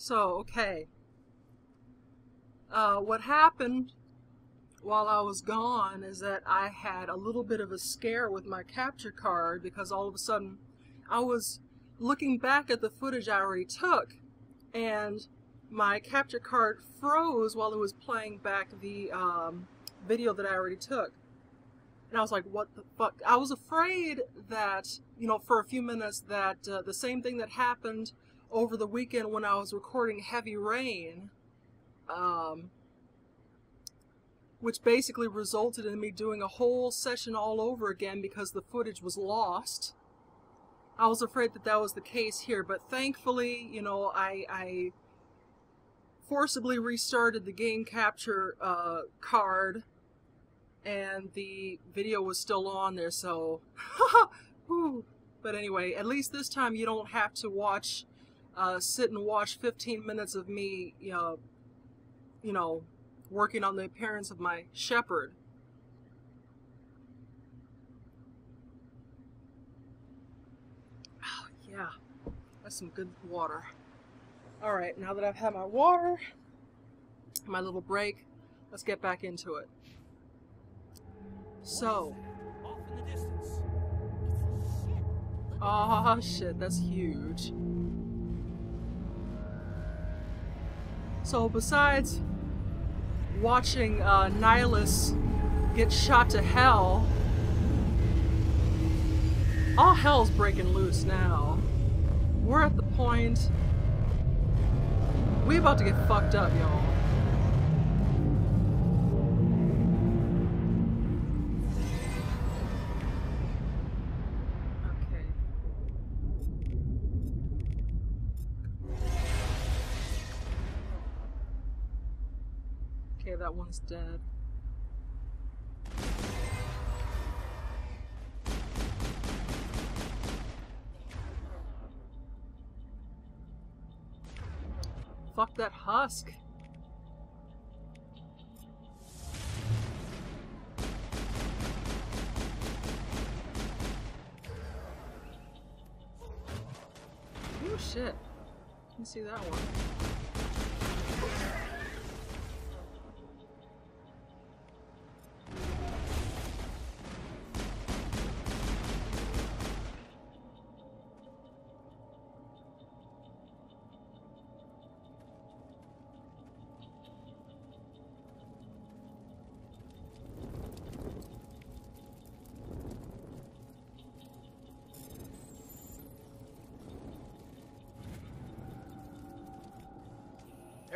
So, okay. Uh, what happened while I was gone is that I had a little bit of a scare with my capture card because all of a sudden I was looking back at the footage I already took and my capture card froze while it was playing back the um, video that I already took. And I was like, what the fuck? I was afraid that, you know, for a few minutes that uh, the same thing that happened over the weekend when I was recording Heavy Rain, um, which basically resulted in me doing a whole session all over again because the footage was lost. I was afraid that that was the case here, but thankfully, you know, I, I forcibly restarted the game capture uh, card and the video was still on there, so. but anyway, at least this time you don't have to watch, uh, sit and watch 15 minutes of me, you know, you know, working on the appearance of my Shepard. Oh, yeah, that's some good water. All right, now that I've had my water, my little break, let's get back into it. So. Oh shit, that's huge. So besides watching uh, Nihlus get shot to hell, all hell's breaking loose now. We're at the point we about to get fucked up, y'all. That one's dead. Fuck that husk. Oh shit. Can see that one.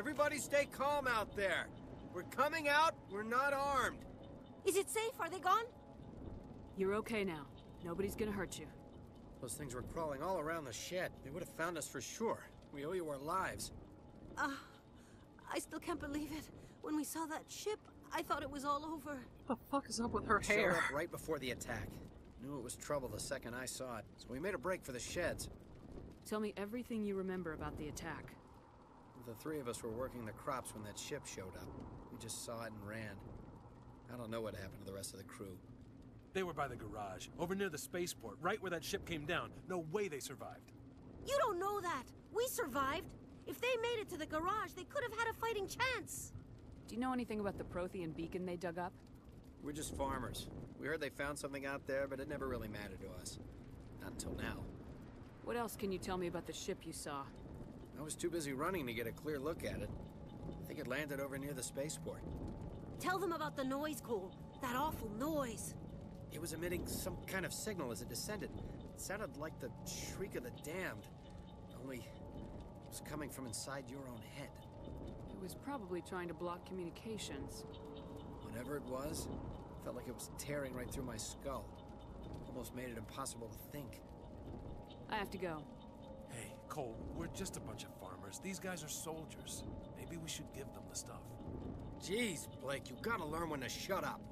Everybody stay calm out there. We're coming out, we're not armed. Is it safe? Are they gone? You're okay now. Nobody's gonna hurt you. Those things were crawling all around the shed. They would have found us for sure. We owe you our lives. Uh, I still can't believe it. When we saw that ship, I thought it was all over. What the fuck is up with her Showed hair? up right before the attack. Knew it was trouble the second I saw it, so we made a break for the sheds. Tell me everything you remember about the attack. The three of us were working the crops when that ship showed up. We just saw it and ran. I don't know what happened to the rest of the crew. They were by the garage, over near the spaceport, right where that ship came down. No way they survived. You don't know that. We survived. If they made it to the garage, they could have had a fighting chance. Do you know anything about the Prothean beacon they dug up? We're just farmers. We heard they found something out there, but it never really mattered to us. Not until now. What else can you tell me about the ship you saw? I was too busy running to get a clear look at it. I think it landed over near the spaceport. Tell them about the noise, Cole. That awful noise. It was emitting some kind of signal as it descended. It sounded like the shriek of the damned. Only it was coming from inside your own head. It was probably trying to block communications. Whatever it was, it felt like it was tearing right through my skull. Almost made it impossible to think. I have to go. Hey, Cole, we're just a bunch of farmers. These guys are soldiers. Maybe we should give them the stuff. Jeez, Blake, you gotta learn when to shut up.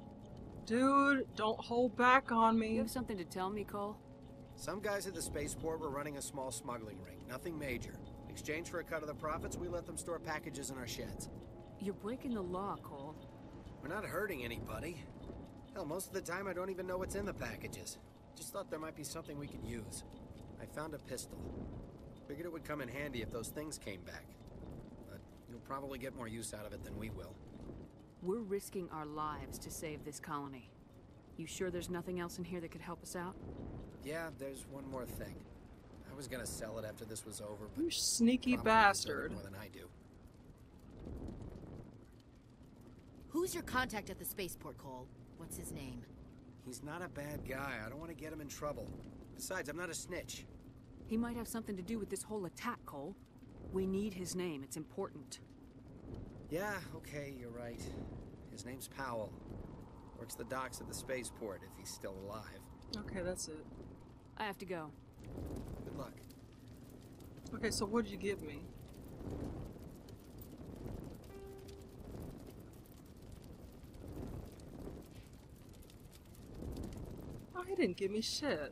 Dude, don't hold back on me. You have something to tell me, Cole? Some guys at the spaceport were running a small smuggling ring, nothing major. In exchange for a cut of the profits, we let them store packages in our sheds. You're breaking the law, Cole. We're not hurting anybody. Hell, most of the time I don't even know what's in the packages. Just thought there might be something we could use. I found a pistol. Figured it would come in handy if those things came back. But you'll probably get more use out of it than we will. We're risking our lives to save this colony. You sure there's nothing else in here that could help us out? Yeah, there's one more thing. I was gonna sell it after this was over, but You sneaky probably you deserve it bastard. more than I do. Who's your contact at the spaceport, Cole? What's his name? He's not a bad guy. I don't want to get him in trouble. Besides, I'm not a snitch. He might have something to do with this whole attack, Cole. We need his name. It's important. Yeah, okay, you're right. His name's Powell. Works the docks at the spaceport if he's still alive. Okay, that's it. I have to go. Good luck. Okay, so what did you give me? Oh, he didn't give me shit.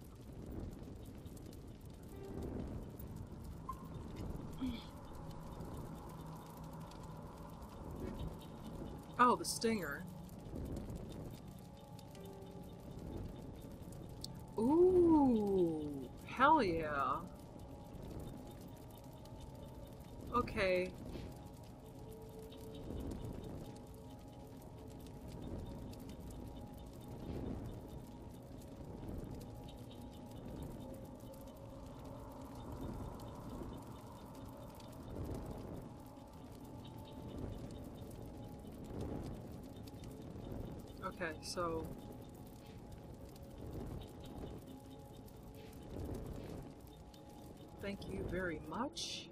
The stinger. Ooh, hell yeah. Okay. Okay, so thank you very much.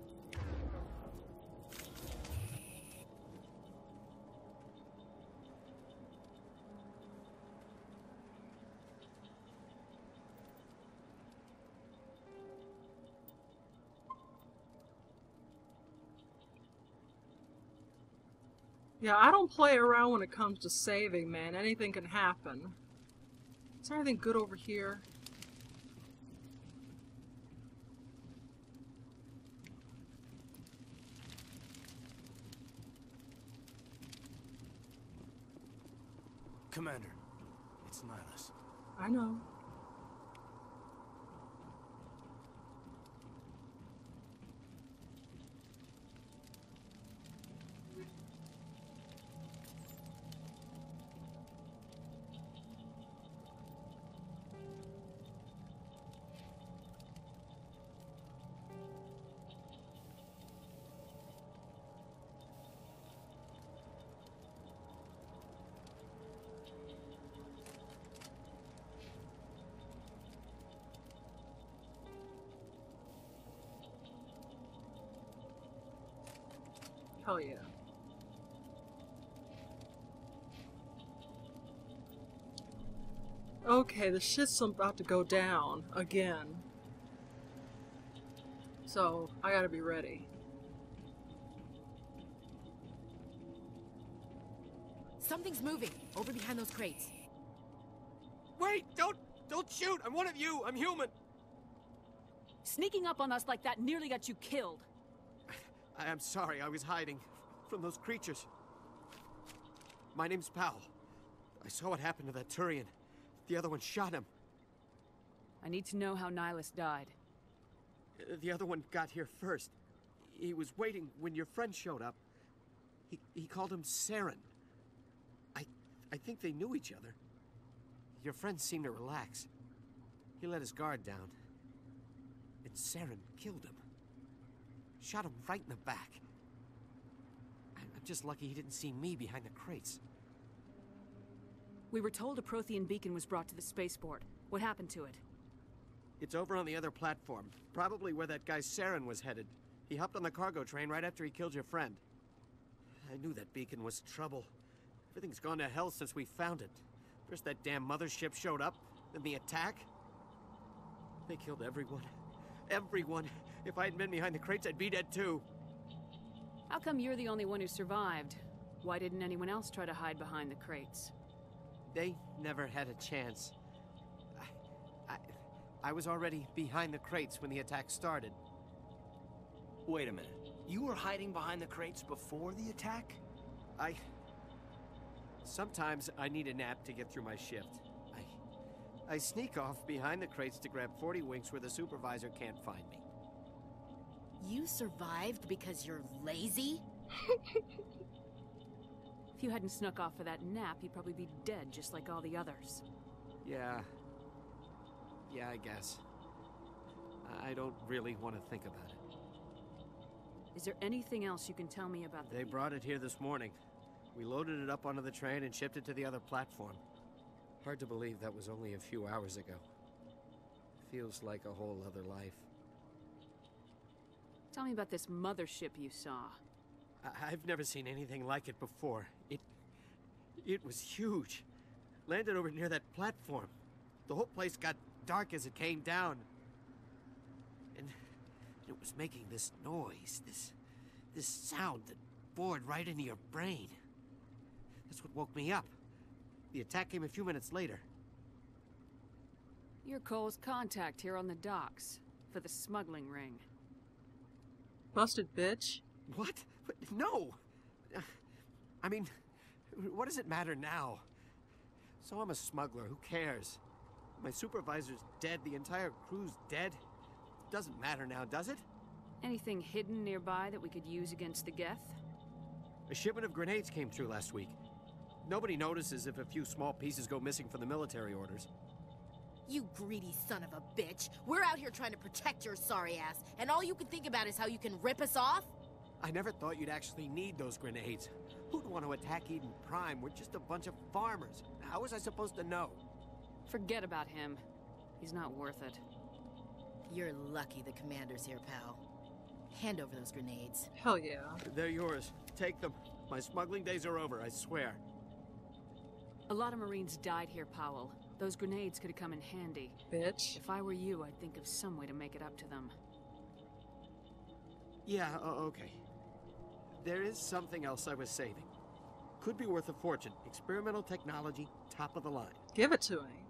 Yeah, I don't play around when it comes to saving, man. Anything can happen. Is there anything good over here? Commander, it's Nihlus. I know. Hell yeah. Okay, the shit's about to go down again. So, I gotta be ready. Something's moving over behind those crates. Wait! Don't don't shoot! I'm one of you! I'm human! Sneaking up on us like that nearly got you killed. I am sorry, I was hiding from those creatures. My name's Powell. I saw what happened to that Turian. The other one shot him. I need to know how Nihlus died. The other one got here first. He was waiting when your friend showed up. He, he called him Saren. I, I think they knew each other. Your friend seemed to relax. He let his guard down. And Saren killed him. Shot him right in the back. I- I'm just lucky he didn't see me behind the crates. We were told a Prothean beacon was brought to the spaceport. What happened to it? It's over on the other platform. Probably where that guy Saren was headed. He hopped on the cargo train right after he killed your friend. I knew that beacon was trouble. Everything's gone to hell since we found it. First that damn mothership showed up, then the attack. They killed everyone. Everyone. If I hadn't been behind the crates, I'd be dead too. How come you're the only one who survived? Why didn't anyone else try to hide behind the crates? They never had a chance. I, I, I was already behind the crates when the attack started. Wait a minute. You were hiding behind the crates before the attack? I. Sometimes I need a nap to get through my shift. I. I sneak off behind the crates to grab 40 winks where the supervisor can't find me. You survived because you're lazy? If you hadn't snuck off for that nap, you'd probably be dead just like all the others. Yeah. Yeah, I guess. I don't really want to think about it. Is there anything else you can tell me about They brought it here this morning. We loaded it up onto the train and shipped it to the other platform. Hard to believe that was only a few hours ago. Feels like a whole other life. Tell me about this mothership you saw. I- I've never seen anything like it before. It. It was huge. Landed over near that platform. The whole place got dark as it came down. And it was making this noise, this. this sound that bored right into your brain. That's what woke me up. The attack came a few minutes later. You're Cole's contact here on the docks for the smuggling ring. Busted bitch. What? No! Uh, I mean, what does it matter now? So I'm a smuggler, who cares? My supervisor's dead, the entire crew's dead. Doesn't matter now, does it? Anything hidden nearby that we could use against the Geth? A shipment of grenades came through last week. Nobody notices if a few small pieces go missing from the military orders. You greedy son of a bitch. We're out here trying to protect your sorry ass, and all you can think about is how you can rip us off? I never thought you'd actually need those grenades. Who'd want to attack Eden Prime? We're just a bunch of farmers. How was I supposed to know? Forget about him. He's not worth it. You're lucky the commander's here, pal. Hand over those grenades. Hell yeah. They're yours. Take them. My smuggling days are over, I swear. A lot of Marines died here, Powell. Those grenades could have come in handy. Bitch. If I were you, I'd think of some way to make it up to them. Yeah, o- okay. There is something else I was saving. Could be worth a fortune. Experimental technology, top of the line. Give it to me.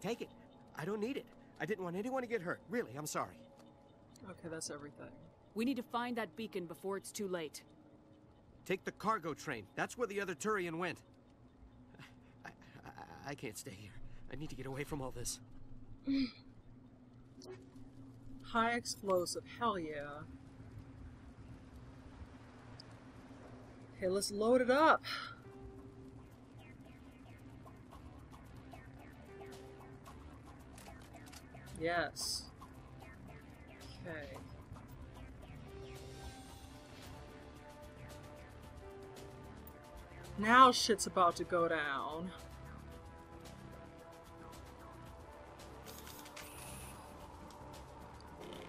Take it. I don't need it. I didn't want anyone to get hurt. Really, I'm sorry. Okay, that's everything. We need to find that beacon before it's too late. Take the cargo train. That's where the other Turian went. I, can't stay here. I need to get away from all this. High explosive. Hell yeah. Okay, let's load it up. Yes. Okay. Now shit's about to go down.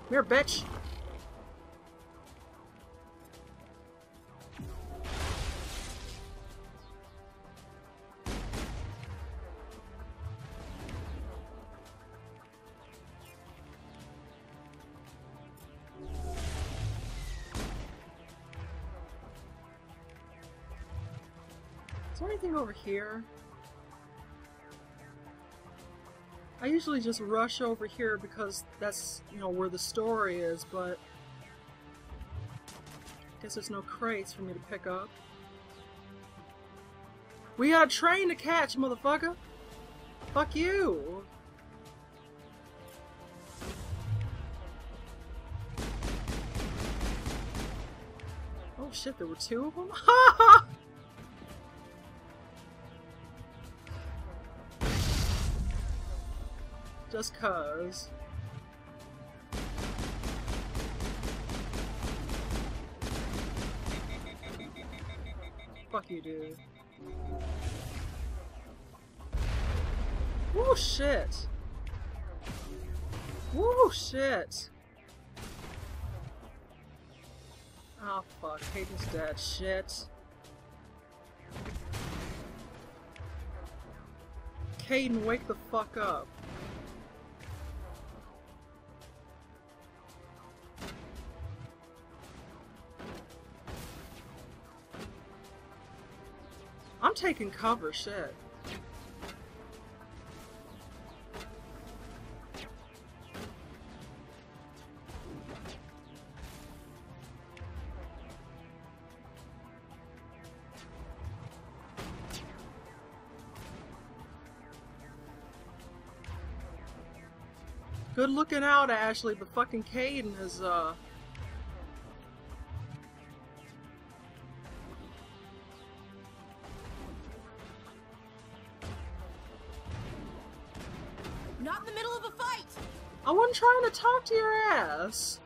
Here, bitch. Is there anything over here? I usually just rush over here because that's, you know, where the story is, but... I Guess there's no crates for me to pick up. We got a train to catch, motherfucker! Fuck you! Oh shit, there were two of them? Just cuz. Fuck you, dude. Woo, shit. Woo, shit. Oh, fuck. Kaidan's dead. Shit. Kaidan, wake the fuck up. Taking cover, shit. Good looking out, Ashley, but fucking Kaidan is, uh... trying to talk to your ass.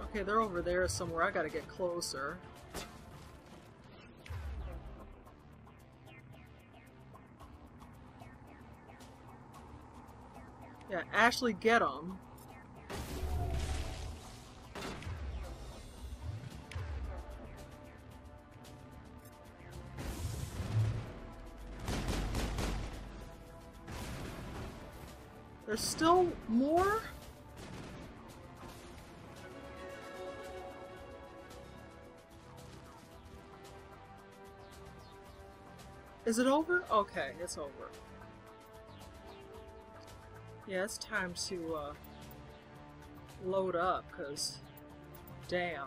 Okay, they're over there somewhere. I gotta get closer. Yeah, Ashley, get them. There's still more? Is it over? Okay, it's over. Yeah, it's time to uh, load up, because damn.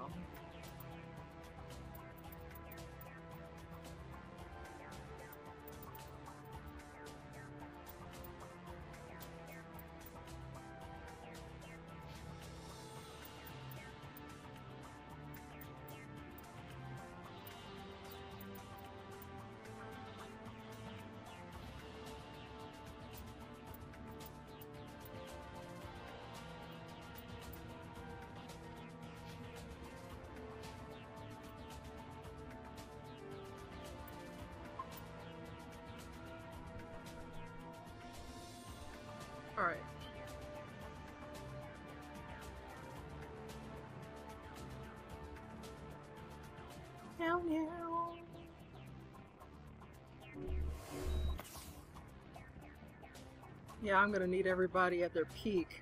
Alright. Meow meow. Yeah, I'm gonna need everybody at their peak.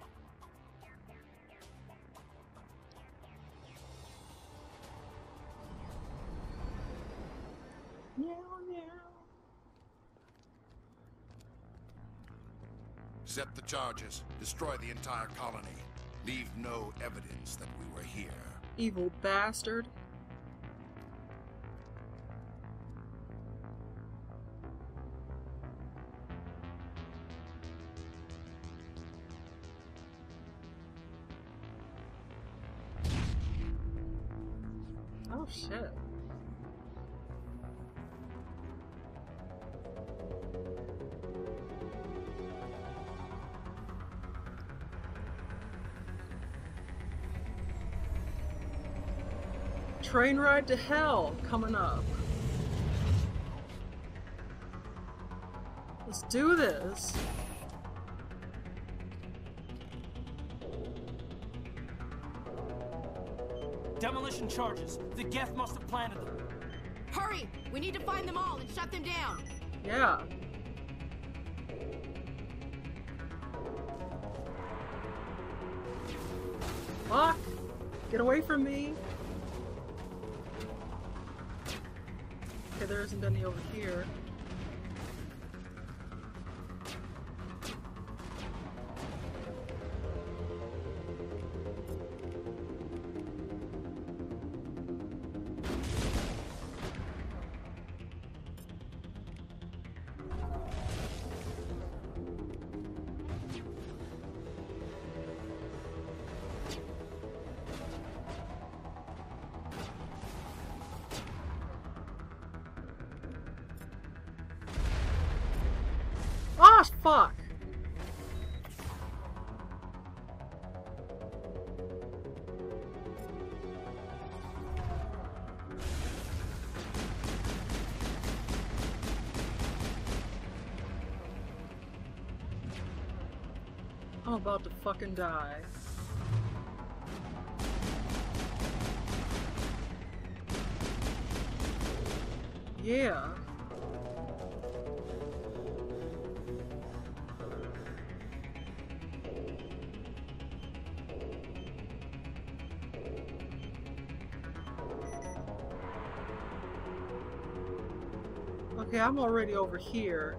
Set the charges. Destroy the entire colony. Leave no evidence that we were here. Evil bastard. Train ride to hell coming up. Let's do this. Demolition charges. The Geth must have planted them. Hurry! We need to find them all and shut them down. Yeah. Fuck! Get away from me! There isn't any over here. Fuck! I'm about to fucking die. Yeah. I'm already over here.